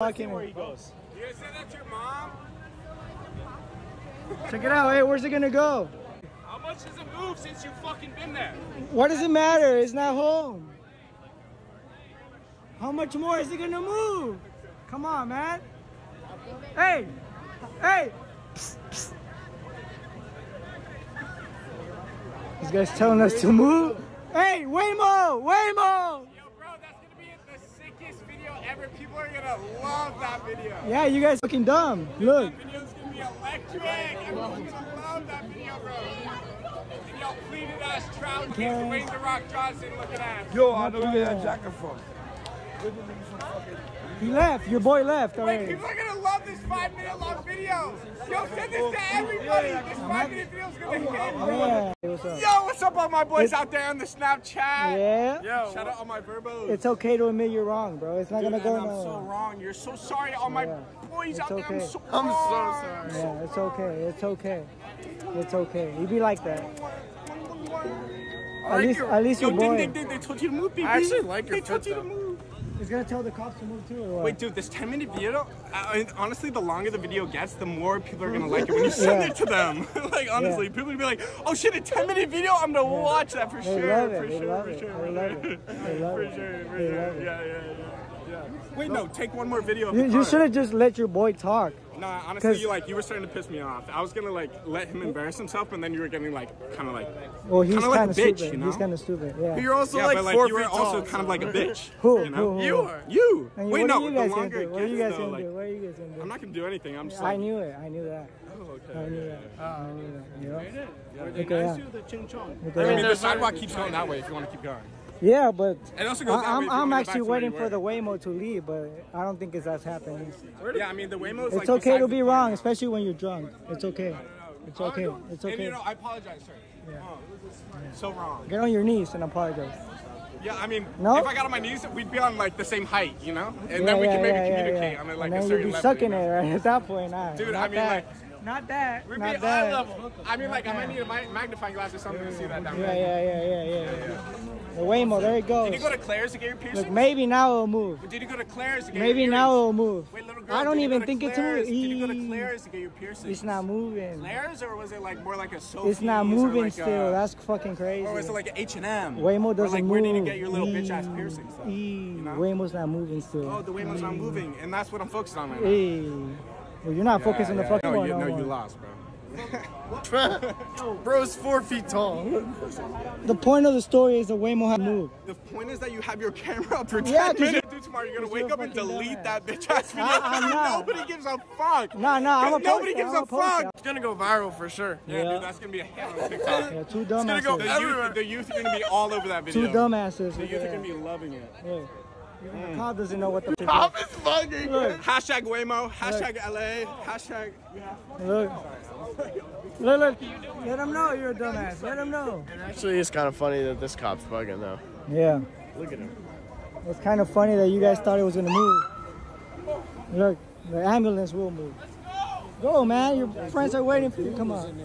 Walking where he goes. You guys say that's your mom? Check it out. Hey, where's it gonna go? How much has it moved since you fucking been there? What does it matter? It's not home. How much more is it gonna move? Come on, man. Hey, hey. Psst, psst. This guy's telling us to move. Hey, Waymo, Waymo. Video. People are gonna love that video. Yeah, you guys looking dumb. Look. That video's gonna be electric. Everyone's gonna love that video, bro. And y'all pleated ass trout and Yeah. Dwayne the Rock Johnson looking ass. Yo, I know where you get that jacket from. Where did you some fucking- He left. Your boy left Wait, already. people are gonna love this five minute long video. Yo, send this to everybody. This five minute video is gonna oh, hit. Yeah. What's up? Yo, what's up, all my boys out there on the Snapchat? Yeah. Yo, shout out all my verbos. It's okay to admit you're wrong, bro. It's not Dude, gonna go and I'm so wrong. You're so sorry, all my Yeah. boys It's out there. I'm okay. so I'm so wrong. sorry. Yeah, it's okay. It's okay. It's okay. You be like that. I At like least, your- at least Yo, your ding, boy. ding, ding, they told you to move, baby. I actually like your They told fit, you to move. He's gonna tell the cops to move too, or what? Wait, dude, this 10 minute video, I, I- honestly, the longer the video gets, the more people are gonna like it when you send Yeah. it to them. like, honestly, Yeah. people will be like, oh shit, a 10 minute video? I'm gonna watch that for They sure. love it. For They sure, love for it. sure. They love it. They love For it. sure, for They sure. love it. Yeah, yeah, yeah. yeah. Wait, no, take one more video. Of You, you should have just let your boy talk. Nah, honestly, 'Cause- you like you were starting to piss me off. I was gonna like let him embarrass himself, and then you were getting like kind of like. Well, he's Kinda like kind a of bitch, stupid. you know? He's kind of stupid. Yeah. But you're also yeah, like but like four you were feet also tall. kind of like a bitch. Who? You know? Who? Who? You are. You. And Wait, what no. are you The guys longer gonna it do? What are you guys though, gonna like, do? What are you guys gonna do? I'm not gonna do anything. I'm just I like. knew it. I knew that. Oh, okay. I knew that. I knew that. You know? Were they Look at nice that. to the ching chong? I mean, the sidewalk keeps going that way if you want to keep going. Yeah, but It also goes I, I'm, I'm actually back to where waiting for the Waymo to leave, but I don't think it's that's happening. Yeah, I mean, the Waymo's It's like. okay to be wrong, especially when you're drunk. It's okay. It's okay. It's And okay. you know, I apologize, sir. Oh, so wrong. Get on your knees and apologize. Yeah, I mean, No? if I got on my knees, we'd be on like the same height, you know, and yeah, then we yeah, can maybe yeah, yeah, communicate yeah. on like and a certain you'd be level. sucking you it right at that point. Nah, Dude, not I mean, that. like- not that. We'd not be that. eye level. I mean, like, I might need a magnifying glass or something to see that down Yeah, there. yeah, yeah, yeah, yeah. The Waymo, there it goes. Did you go to Claire's to get your piercing? Look, maybe now it'll move. Did you go to Claire's to get your piercing? Maybe now it'll move. Wait, little girl, I don't even think it's moving. Did you go to Claire's to get your piercing? It's not moving. Claire's, or was it like more like a Sophie's? It's not moving still. A, That's fucking crazy. or was it like an H and M? Waymo doesn't like, move. Where did you get your little bitch ass piercings? Though? E- know? Waymo's not moving still. Oh, the Waymo's not moving, and that's what I'm focused on right now. Hey. Well, you're not focusing Yeah, the yeah. fucking no, one. you, no no, more. you lost, bro. Bro's four feet tall. The point of the story is the Waymo has moved. The point is that you have your camera up for 10 Yeah, 'cause minutes. Dude, tomorrow you're gonna you're wake up and delete dumbass. that bitch ass video. I- I'm not. Nobody gives a fuck. Nah, nah, I'm a Nobody post gives it, a I'm a post fuck. It's gonna go viral for sure. Yeah, Yeah. dude, that's gonna be a hit on TikTok. Yeah, two gonna go dumbasses. The youth, the youth are gonna be all over that video. Two dumbasses. The youth at are gonna be loving it. Yeah. Even the cop doesn't know what the fuck. Pop is bugging. Look, Hashtag Waymo, hashtag LA, hashtag. look. Look, look. Let him know you're a dumbass. Let him know. Actually, it's kind of funny that this cop's bugging though. Yeah. Look at him. It's kind of funny that you guys thought it was gonna move. Look, the ambulance will move. Go. Go, man. Your friends are waiting for you. Come on.